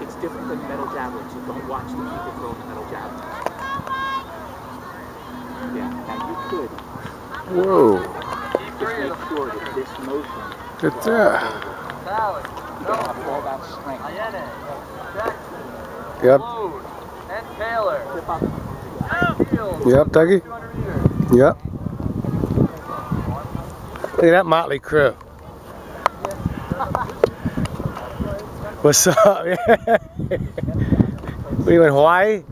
It's different than metal javelins. You don't watch the people the metal. Yeah, now you could Whoa. just make sure that this motion Good there. Sally. you don't have all that strength. Yep. Load. And Taylor. Yep, Dougie. Yep. Look at that motley crew. What's up? we in Hawaii?